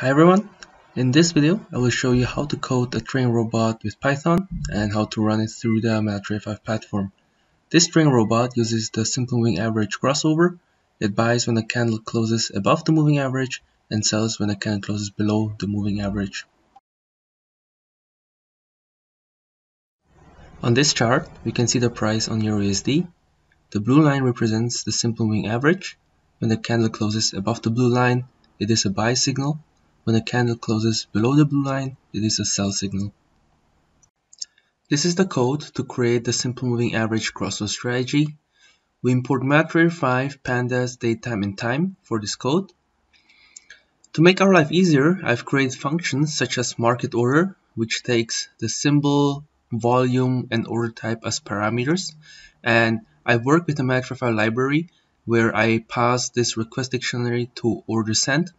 Hi everyone! In this video, I will show you how to code a trading robot with Python and how to run it through the MetaTrader 5 platform. This trading robot uses the simple moving average crossover. It buys when the candle closes above the moving average and sells when the candle closes below the moving average. On this chart, we can see the price on EURUSD. The blue line represents the simple moving average. When the candle closes above the blue line, it is a buy signal when a candle closes below the blue line, it is a sell signal. This is the code to create the simple moving average crossover strategy. We import MetaTrader 5, Pandas, Datetime, and Time for this code. To make our life easier, I've created functions such as market order, which takes the symbol, volume, and order type as parameters. And I work with the MetaTrader 5 library where I pass this request dictionary to order send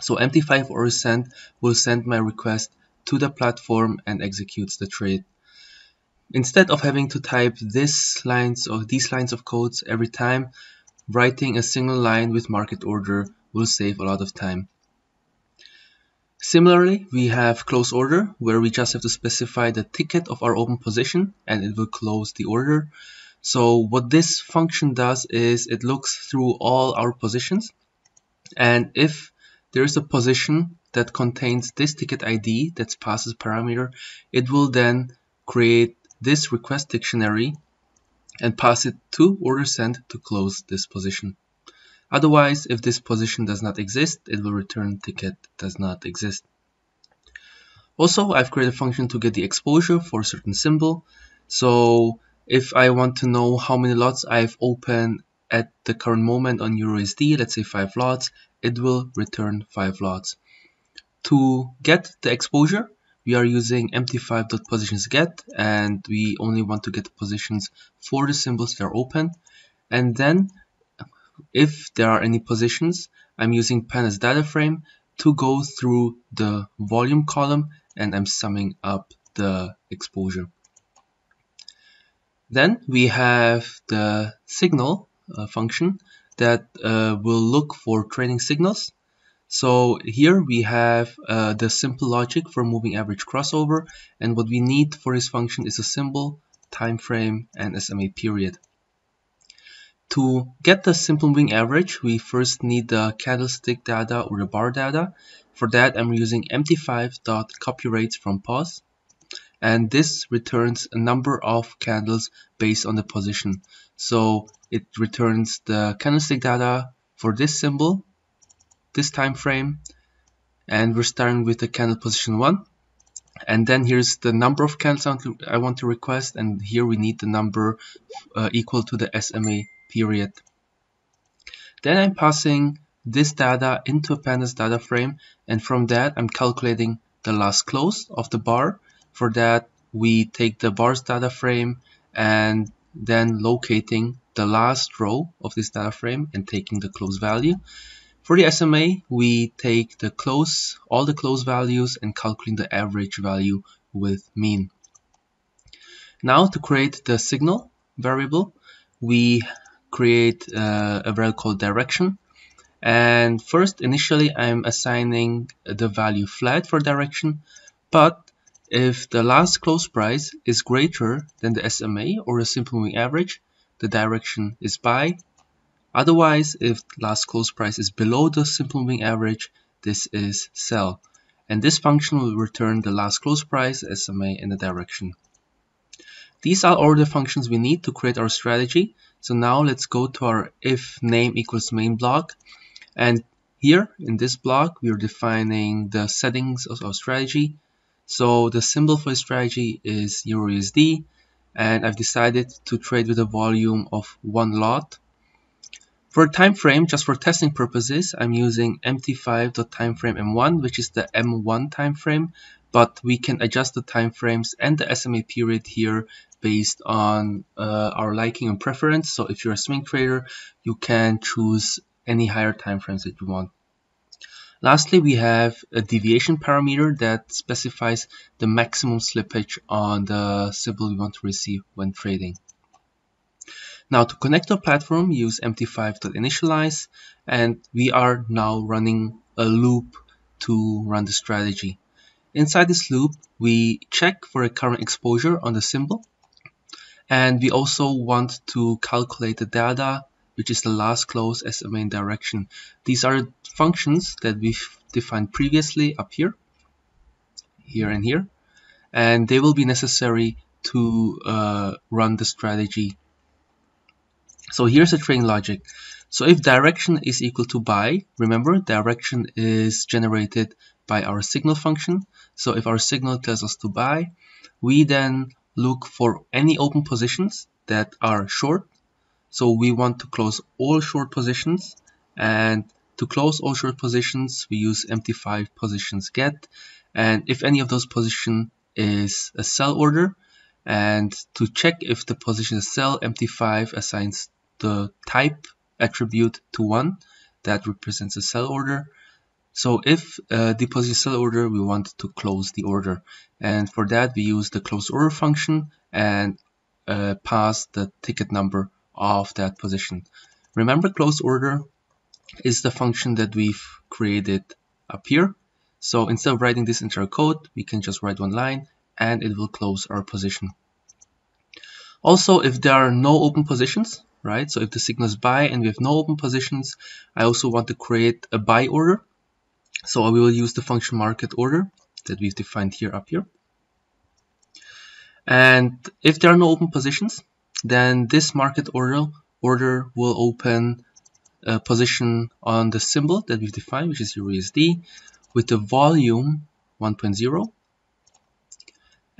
so MT5 order send will send my request to the platform and executes the trade. Instead of having to type this lines or these lines of codes every time, writing a single line with market order will save a lot of time. Similarly, we have close order where we just have to specify the ticket of our open position and it will close the order. So what this function does is it looks through all our positions and if there is a position that contains this ticket ID that's passes parameter, it will then create this request dictionary and pass it to order send to close this position. Otherwise, if this position does not exist, it will return ticket does not exist. Also, I've created a function to get the exposure for a certain symbol. So if I want to know how many lots I've opened at the current moment on EURUSD, let's say 5 lots, it will return 5 lots. To get the exposure, we are using mt5.positionsGet and we only want to get positions for the symbols that are open. And then if there are any positions, I'm using pandas data frame to go through the volume column and I'm summing up the exposure. Then we have the signal uh, function that uh, will look for trading signals. So here we have uh, the simple logic for moving average crossover and what we need for this function is a symbol, time frame and SMA period. To get the simple moving average, we first need the candlestick data or the bar data. For that, I'm using mt5.copyRates from pos and this returns a number of candles based on the position. So it returns the candlestick data for this symbol, this time frame, and we're starting with the candle position 1. And then here's the number of candles I want to request, and here we need the number uh, equal to the SMA period. Then I'm passing this data into a pandas data frame, and from that I'm calculating the last close of the bar. For that, we take the bars data frame and then locating the last row of this data frame and taking the close value. For the SMA, we take the close, all the close values and calculating the average value with mean. Now to create the signal variable, we create uh, a variable called direction. And first, initially, I'm assigning the value flat for direction, but if the last close price is greater than the SMA or the simple moving average, the direction is buy. Otherwise, if last close price is below the simple moving average, this is sell. And this function will return the last close price, SMA, and the direction. These are all the functions we need to create our strategy. So now let's go to our if name equals main block. And here in this block, we are defining the settings of our strategy. So the symbol for strategy is EURUSD and I've decided to trade with a volume of one lot. For time frame, just for testing purposes, I'm using mt5.timeframe m1, which is the m1 time frame, but we can adjust the time frames and the SMA period here based on uh, our liking and preference. So if you're a swing trader, you can choose any higher time frames that you want. Lastly, we have a deviation parameter that specifies the maximum slippage on the symbol we want to receive when trading. Now to connect a platform, use mt5.initialize and we are now running a loop to run the strategy. Inside this loop, we check for a current exposure on the symbol. And we also want to calculate the data, which is the last close SMA and direction. These are functions that we've defined previously up here, here and here. And they will be necessary to uh, run the strategy. So here's the trading logic. So if direction is equal to buy, remember direction is generated by our signal function. So if our signal tells us to buy, we then look for any open positions that are short. So we want to close all short positions and to close all short positions, we use MT5 positions get. And if any of those position is a sell order, and to check if the position is sell, MT5 assigns the type attribute to 1 that represents a sell order. So if uh, the position sell order, we want to close the order. And for that, we use the close order function and uh, pass the ticket number of that position. Remember, close order is the function that we've created up here. So instead of writing this into our code, we can just write one line and it will close our position. Also, if there are no open positions, right? So if the signal is buy and we have no open positions, I also want to create a buy order. So I will use the function market order that we've defined here up here. And if there are no open positions, then this market order order will open a position on the symbol that we've defined, which is USD, with the volume 1.0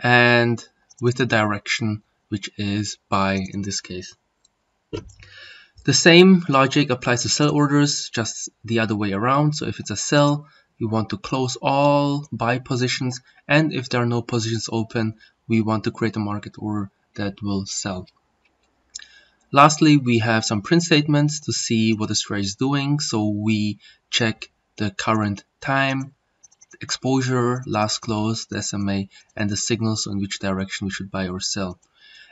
and with the direction which is buy in this case. The same logic applies to sell orders, just the other way around. So if it's a sell, we want to close all buy positions, and if there are no positions open, we want to create a market order that will sell. Lastly, we have some print statements to see what the strategy is doing. So we check the current time, exposure, last close, the SMA, and the signals on which direction we should buy or sell.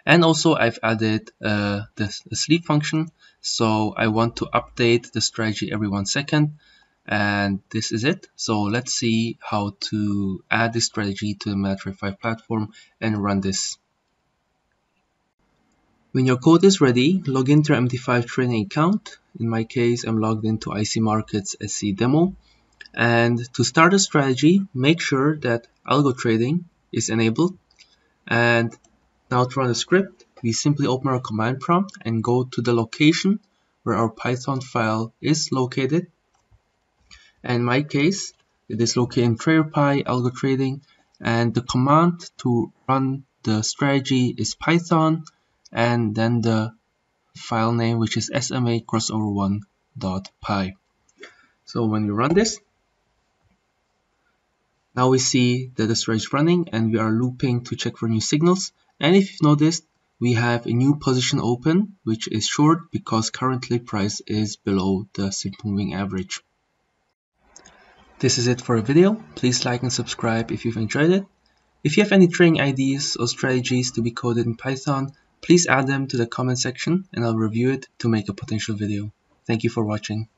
And also I've added uh, the, the sleep function. So I want to update the strategy every one second. And this is it. So let's see how to add this strategy to the 5 platform and run this. When your code is ready, log into your MT5 training account. In my case, I'm logged into IC Markets SC demo. And to start a strategy, make sure that algo trading is enabled. And now to run the script, we simply open our command prompt and go to the location where our Python file is located. And in my case, it is located in TraderPy algo trading and the command to run the strategy is python and then the file name which is sma crossover1.py. So when we run this, now we see that the strategy is running and we are looping to check for new signals. And if you've noticed, we have a new position open, which is short because currently price is below the simple moving average. This is it for a video. Please like and subscribe if you've enjoyed it. If you have any trading ideas or strategies to be coded in Python, please add them to the comment section and I'll review it to make a potential video. Thank you for watching.